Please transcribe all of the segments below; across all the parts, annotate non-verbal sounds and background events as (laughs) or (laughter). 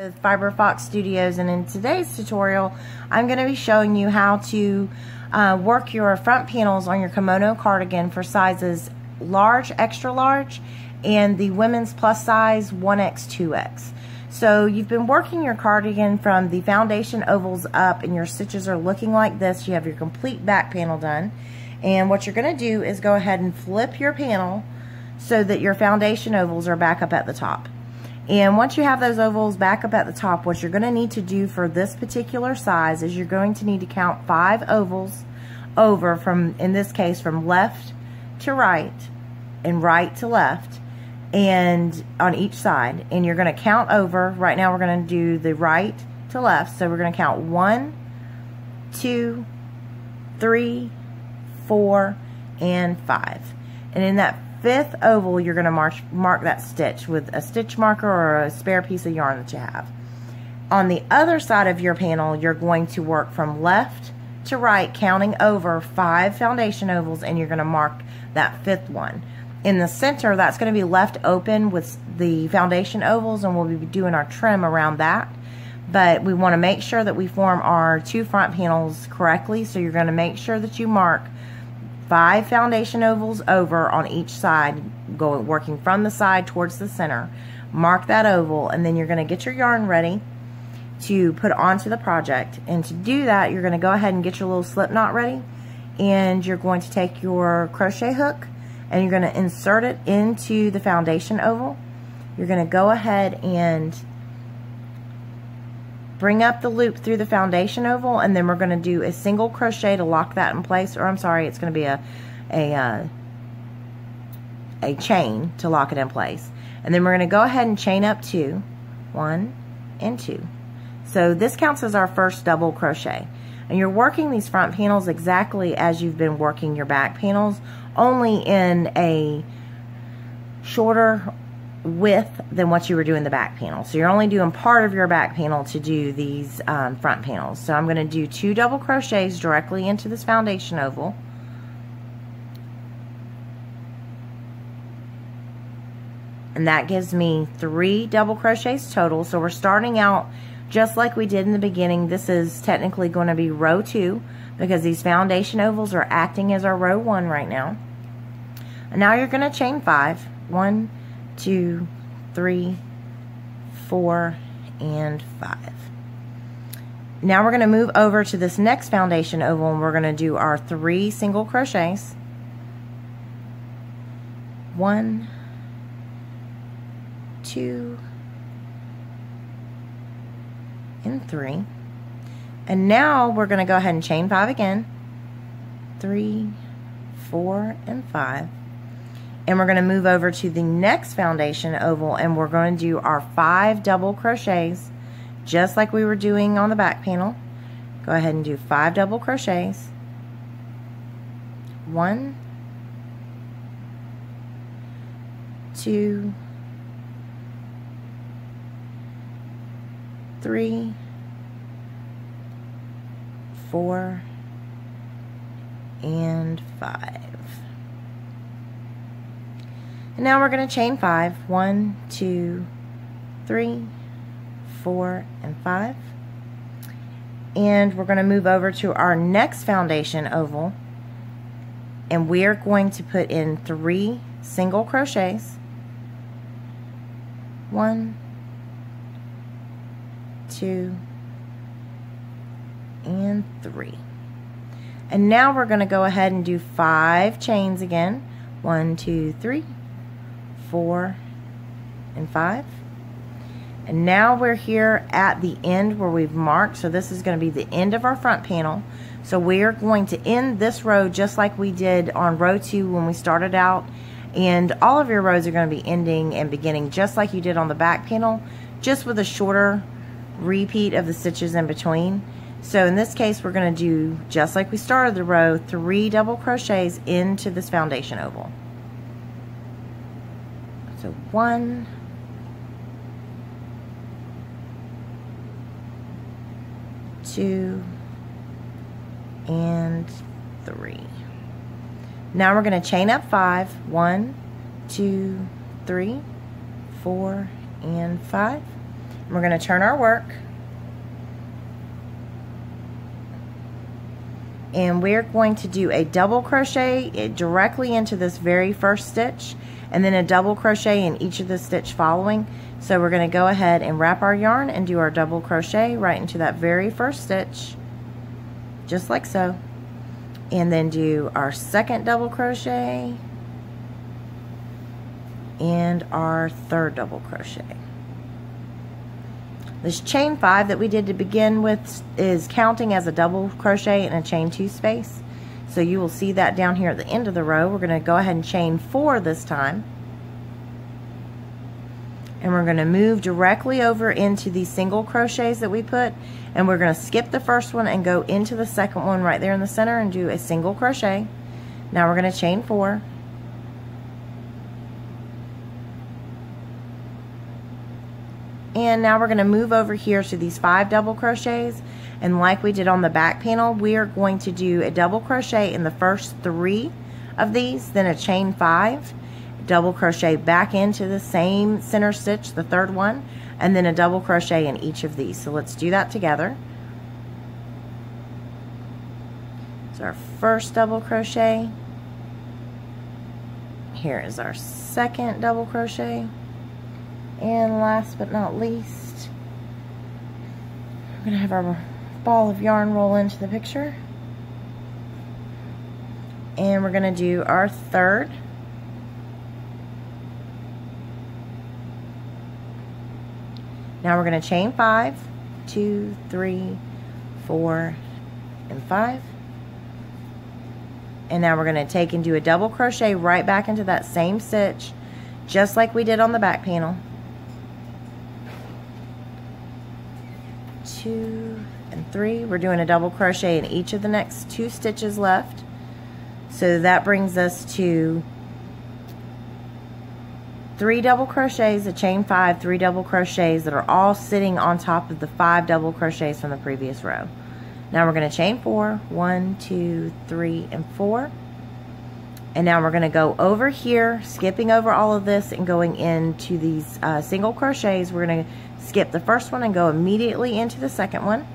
Fiber Fox Studios and in today's tutorial I'm going to be showing you how to uh, work your front panels on your kimono cardigan for sizes large, extra large and the women's plus size 1X, 2X. So you've been working your cardigan from the foundation ovals up and your stitches are looking like this. You have your complete back panel done and what you're going to do is go ahead and flip your panel so that your foundation ovals are back up at the top. And once you have those ovals back up at the top, what you're going to need to do for this particular size is you're going to need to count five ovals over from, in this case, from left to right and right to left and on each side. And you're going to count over. Right now we're going to do the right to left. So we're going to count one, two, three, four, and five. And in that fifth oval, you're going to mark, that stitch with a stitch marker or a spare piece of yarn that you have. On the other side of your panel, you're going to work from left to right, counting over five foundation ovals, and you're going to mark that fifth one. In the center, that's going to be left open with the foundation ovals, and we'll be doing our trim around that. But we want to make sure that we form our two front panels correctly, so you're going to make sure that you mark five foundation ovals over on each side, going working from the side towards the center. Mark that oval, and then you're going to get your yarn ready to put onto the project. And to do that, you're going to go ahead and get your little slip knot ready, and you're going to take your crochet hook, and you're going to insert it into the foundation oval. You're going to go ahead and bring up the loop through the foundation oval and then we're going to do a single crochet to lock that in place or I'm sorry it's going to be a a uh, a chain to lock it in place. And then we're going to go ahead and chain up two one and two. So this counts as our first double crochet. And you're working these front panels exactly as you've been working your back panels only in a shorter width than what you were doing the back panel. So you're only doing part of your back panel to do these um, front panels. So I'm going to do two double crochets directly into this foundation oval. And that gives me three double crochets total. So we're starting out just like we did in the beginning. This is technically going to be row two because these foundation ovals are acting as our row one right now. And now you're going to chain five. One, two, three, four, and five. Now we're going to move over to this next foundation oval and we're going to do our three single crochets. One, two, and three. And now we're going to go ahead and chain five again. Three, four, and five and we're going to move over to the next foundation oval and we're going to do our five double crochets just like we were doing on the back panel. Go ahead and do five double crochets. One two three four and five and now we're going to chain five. One, two, three, four, and five. And we're going to move over to our next foundation oval. And we are going to put in three single crochets. One, two, and three. And now we're going to go ahead and do five chains again. One, two, three, four, and five. And now we're here at the end where we've marked. So this is going to be the end of our front panel. So we're going to end this row just like we did on row two when we started out. And all of your rows are going to be ending and beginning just like you did on the back panel, just with a shorter repeat of the stitches in between. So in this case, we're going to do, just like we started the row, three double crochets into this foundation oval. So one, two, and three. Now we're going to chain up five. One, two, three, four, and five. We're going to turn our work. And we're going to do a double crochet eh, directly into this very first stitch and then a double crochet in each of the stitch following. So we're going to go ahead and wrap our yarn and do our double crochet right into that very first stitch just like so and then do our second double crochet and our third double crochet. This chain five that we did to begin with is counting as a double crochet in a chain two space. So you will see that down here at the end of the row. We're going to go ahead and chain four this time. And we're going to move directly over into these single crochets that we put. And we're going to skip the first one and go into the second one right there in the center and do a single crochet. Now we're going to chain four. And now we're going to move over here to these five double crochets. And like we did on the back panel, we are going to do a double crochet in the first three of these, then a chain five, double crochet back into the same center stitch, the third one, and then a double crochet in each of these. So let's do that together. So our first double crochet. Here is our second double crochet. And last but not least, we're to have our ball of yarn roll into the picture. And we're going to do our third. Now we're going to chain five, two, three, four, and five. And now we're going to take and do a double crochet right back into that same stitch, just like we did on the back panel. two three. We're doing a double crochet in each of the next two stitches left. So that brings us to three double crochets a chain five three double crochets that are all sitting on top of the five double crochets from the previous row. Now we're going to chain four one two three and four. And now we're going to go over here skipping over all of this and going into these uh, single crochets. We're going to skip the first one and go immediately into the second one.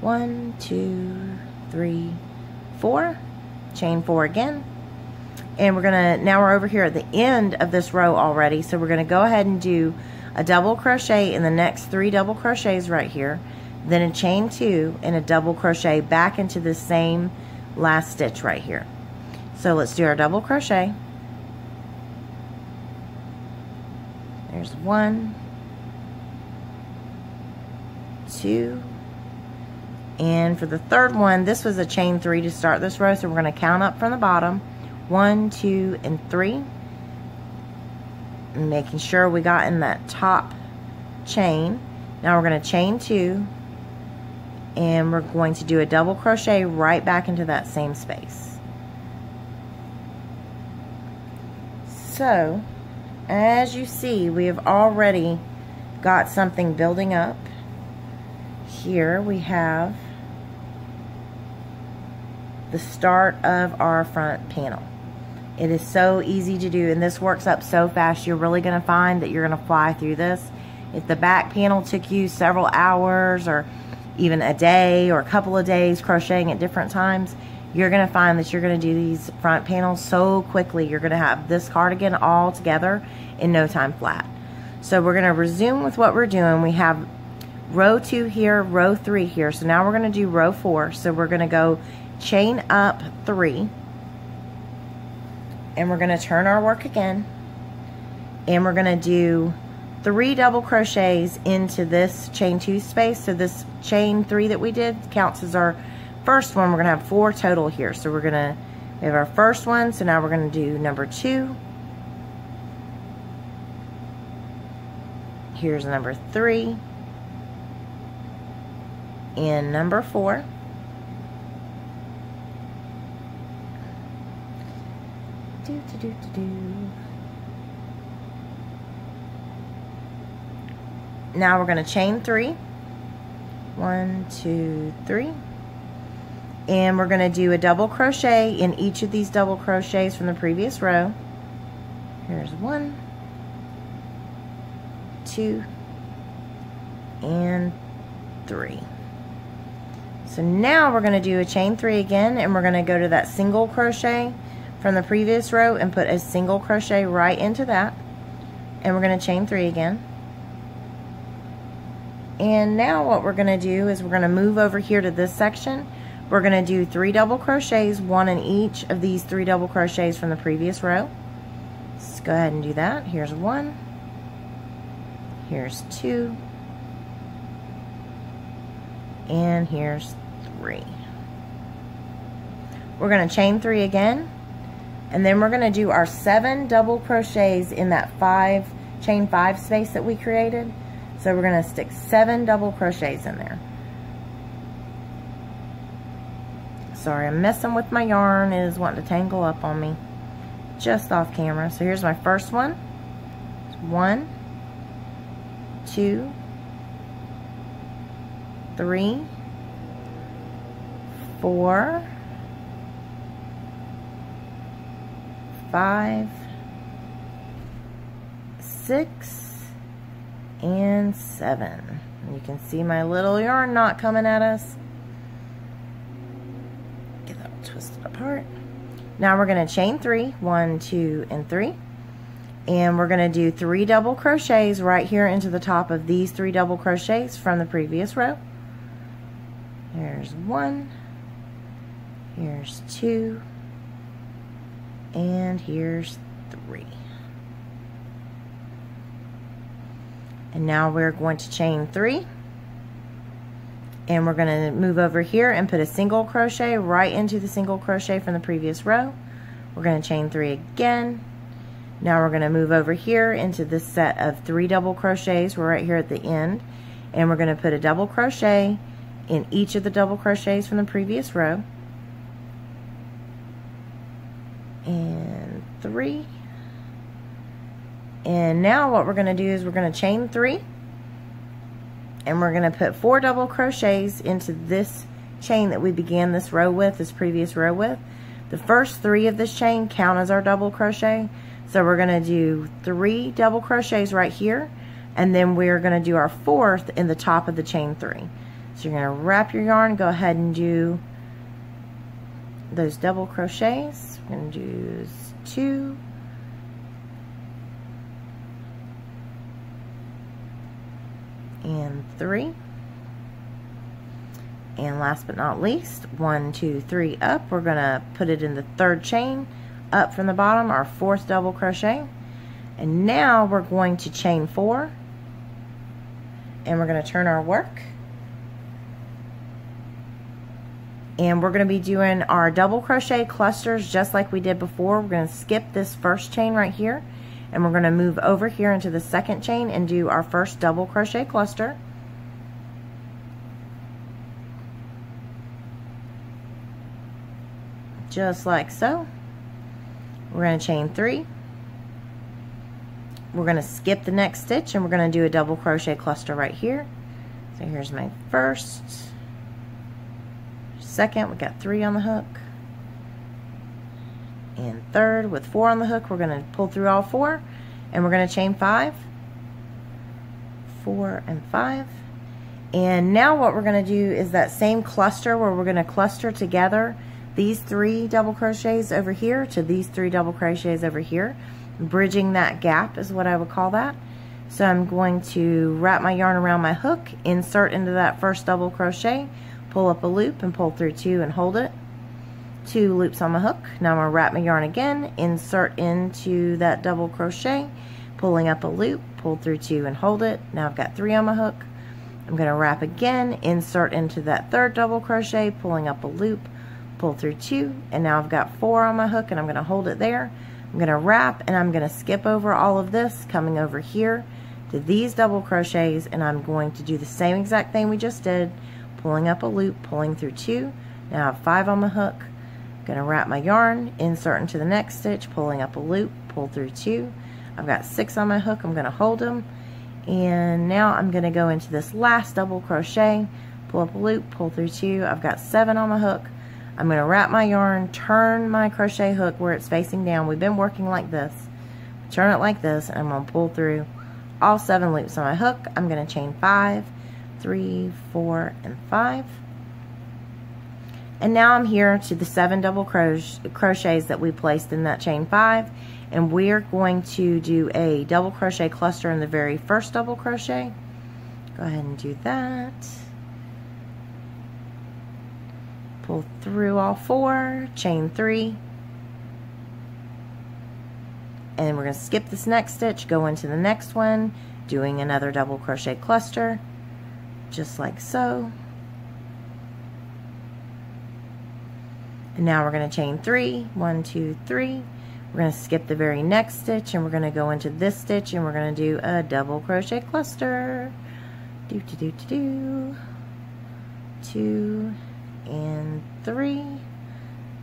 One, two, three, four. Chain four again. And we're to, now we're over here at the end of this row already. So we're to go ahead and do a double crochet in the next three double crochets right here. Then a chain two and a double crochet back into the same last stitch right here. So let's do our double crochet. There's one, two, and for the third one, this was a chain three to start this row, so we're going to count up from the bottom. One, two, and three. And making sure we got in that top chain. Now we're going to chain two, and we're going to do a double crochet right back into that same space. So, as you see, we have already got something building up. Here we have the start of our front panel. It is so easy to do and this works up so fast you're really going to find that you're going to fly through this. If the back panel took you several hours or even a day or a couple of days crocheting at different times, you're going to find that you're going to do these front panels so quickly. You're going to have this cardigan all together in no time flat. So we're going to resume with what we're doing. We have row two here, row three here. So now we're going to do row four. So we're going to go chain up three. And we're going to turn our work again. And we're going to do three double crochets into this chain two space. So this chain three that we did counts as our first one, we're going to have four total here. So we're going to, we have our first one, so now we're going to do number two. Here's number three. And number four. Do, do, do, do, do. Now we're going to chain three. One, two, three and we're going to do a double crochet in each of these double crochets from the previous row. Here's one. two, and three. So now we're going to do a chain three again and we're going to go to that single crochet from the previous row and put a single crochet right into that and we're going to chain three again. And now what we're going to do is we're going to move over here to this section. We're going to do three double crochets, one in each of these three double crochets from the previous row. Let's go ahead and do that. Here's one. Here's two. And here's three. We're going to chain three again. And then we're going to do our seven double crochets in that five, chain five space that we created. So we're going to stick seven double crochets in there. Sorry, I'm messing with my yarn. It is wanting to tangle up on me just off camera. So here's my first one. One, two, three, four, five, six, and seven. You can see my little yarn knot coming at us. Get that twisted apart. Now we're going to chain three, one, two, and three. And we're going to do three double crochets right here into the top of these three double crochets from the previous row. There's one, here's two, and here's three. And now we're going to chain three. And we're going to move over here and put a single crochet right into the single crochet from the previous row. We're going to chain three again. Now we're going to move over here into this set of three double crochets. We're right here at the end. And we're going to put a double crochet in each of the double crochets from the previous row. And three. And now what we're going to do is we're going to chain three. And we're going to put four double crochets into this chain that we began this row with, this previous row with. The first three of this chain count as our double crochet. So we're going to do three double crochets right here. And then we're going to do our fourth in the top of the chain three. So you're going to wrap your yarn, go ahead and do those double crochets. Going to do two, and three. And last but not least, one, two, three up. We're going to put it in the third chain up from the bottom, our fourth double crochet. And now we're going to chain four. And we're going to turn our work. And we're going to be doing our double crochet clusters just like we did before. We're going to skip this first chain right here and we're going to move over here into the second chain and do our first double crochet cluster. Just like so. We're going to chain three. We're going to skip the next stitch and we're going to do a double crochet cluster right here. So here's my first second, we got three on the hook. And third, with four on the hook, we're going to pull through all four. And we're going to chain five, four, and five. And now what we're going to do is that same cluster where we're going to cluster together these three double crochets over here to these three double crochets over here. Bridging that gap is what I would call that. So I'm going to wrap my yarn around my hook, insert into that first double crochet, pull up a loop and pull through two and hold it. Two loops on my hook. Now I'm to wrap my yarn again, insert into that double crochet, pulling up a loop, pull through two and hold it. Now I've got three on my hook. I'm going to wrap again, insert into that third double crochet, pulling up a loop, pull through two, and now I've got four on my hook and I'm going to hold it there. I'm going to wrap and I'm going to skip over all of this, coming over here to these double crochets, and I'm going to do the same exact thing we just did, pulling up a loop, pulling through two. Now I have five on my hook. I'm to wrap my yarn, insert into the next stitch, pulling up a loop, pull through two. I've got six on my hook. I'm going to hold them. And now I'm going to go into this last double crochet, pull up a loop, pull through two. I've got seven on my hook. I'm going to wrap my yarn, turn my crochet hook where it's facing down. We've been working like this. Turn it like this, and I'm to pull through all seven loops on my hook. I'm going to chain five, three, four, and five. And now I'm here to the seven double crochets that we placed in that chain five. And we're going to do a double crochet cluster in the very first double crochet. Go ahead and do that. Pull through all four, chain three. And we're going to skip this next stitch, go into the next one, doing another double crochet cluster, just like so. And now we're going to chain three, one, two, three. We're going to skip the very next stitch and we're going to go into this stitch and we're going to do a double crochet cluster. Do, do, do, do, do. Two and three.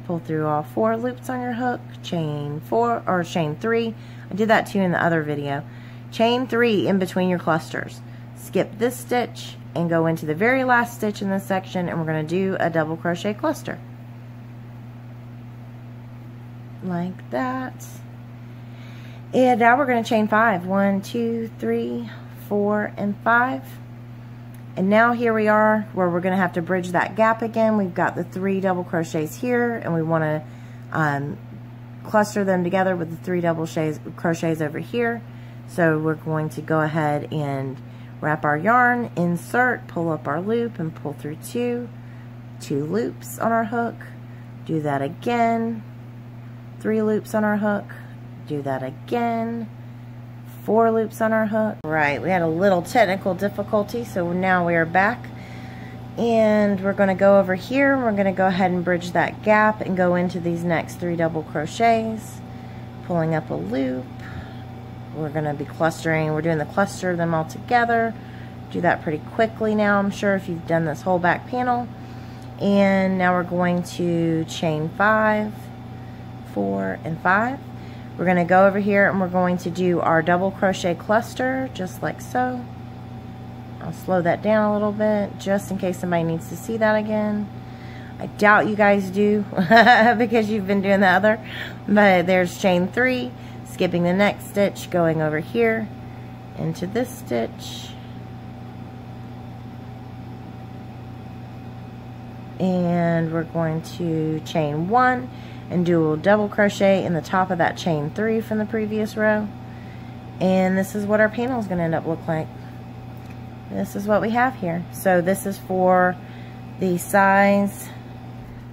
Pull through all four loops on your hook. Chain four, or chain three. I did that too in the other video. Chain three in between your clusters. Skip this stitch and go into the very last stitch in this section and we're going to do a double crochet cluster like that. And now we're going to chain five. One, two, three, four, and five. And now here we are where we're going to have to bridge that gap again. We've got the three double crochets here and we want to um, cluster them together with the three double crochets over here. So we're going to go ahead and wrap our yarn, insert, pull up our loop and pull through two, two loops on our hook. Do that again, three loops on our hook, do that again, four loops on our hook. Right, we had a little technical difficulty, so now we are back. And we're going to go over here, we're going to go ahead and bridge that gap and go into these next three double crochets, pulling up a loop. We're going to be clustering, we're doing the cluster of them all together. Do that pretty quickly now, I'm sure, if you've done this whole back panel. And now we're going to chain five, four, and five. We're going to go over here and we're going to do our double crochet cluster just like so. I'll slow that down a little bit just in case somebody needs to see that again. I doubt you guys do (laughs) because you've been doing the other. But there's chain three, skipping the next stitch, going over here into this stitch. And we're going to chain one and do a double crochet in the top of that chain three from the previous row. And this is what our panel is going to end up look like. This is what we have here. So this is for the size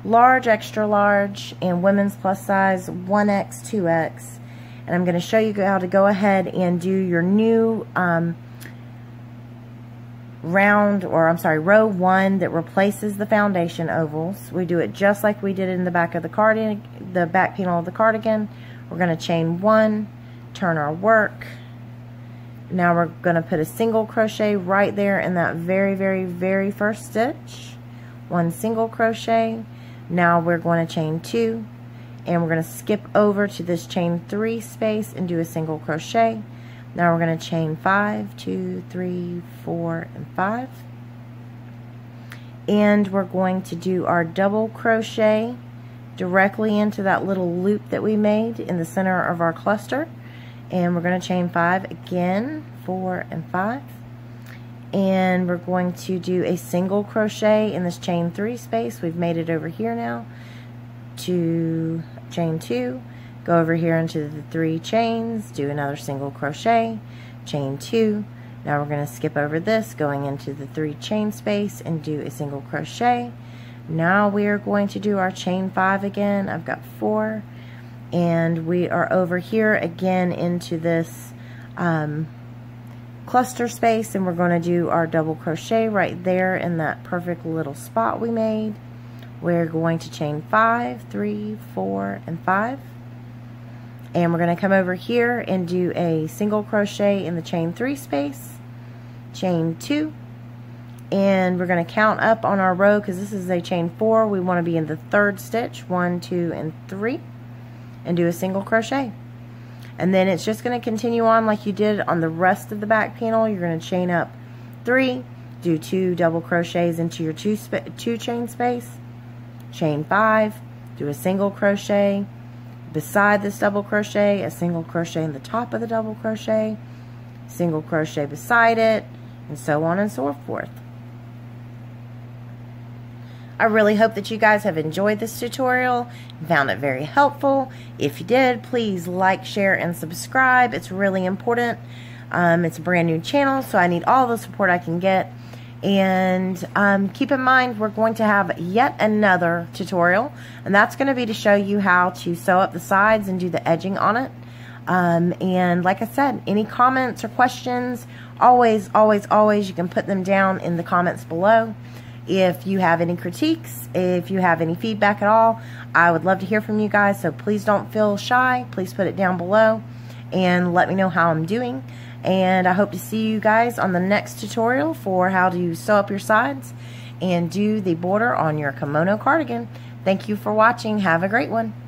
large extra large and women's plus size 1x 2x and I'm going to show you how to go ahead and do your new um, round, or I'm sorry, row one that replaces the foundation ovals. We do it just like we did in the back of the cardigan, the back panel of the cardigan. We're going to chain one, turn our work. Now we're going to put a single crochet right there in that very, very, very first stitch. One single crochet. Now we're going to chain two, and we're going to skip over to this chain three space and do a single crochet. Now we're going to chain five, two, three, four, and five. And we're going to do our double crochet directly into that little loop that we made in the center of our cluster. And we're going to chain five again, four and five. And we're going to do a single crochet in this chain three space. We've made it over here now to chain two go over here into the three chains do another single crochet chain two. Now we're going to skip over this going into the three chain space and do a single crochet. Now we are going to do our chain five again. I've got four. And we are over here again into this um, cluster space and we're going to do our double crochet right there in that perfect little spot we made we're going to chain five three four and five. And we're going to come over here and do a single crochet in the chain three space chain two. And we're going to count up on our row because this is a chain four. We want to be in the third stitch one two and three and do a single crochet. And then it's just going to continue on like you did on the rest of the back panel. You're going to chain up three do two double crochets into your two two chain space chain five do a single crochet beside this double crochet, a single crochet in the top of the double crochet, single crochet beside it, and so on and so forth. I really hope that you guys have enjoyed this tutorial found it very helpful. If you did, please like, share, and subscribe. It's really important. Um, it's a brand new channel, so I need all the support I can get. And um, keep in mind, we're going to have yet another tutorial, and that's going to be to show you how to sew up the sides and do the edging on it. Um, and like I said, any comments or questions, always, always, always, you can put them down in the comments below. If you have any critiques, if you have any feedback at all, I would love to hear from you guys. So please don't feel shy. Please put it down below and let me know how I'm doing. And I hope to see you guys on the next tutorial for how to sew up your sides and do the border on your kimono cardigan. Thank you for watching. Have a great one.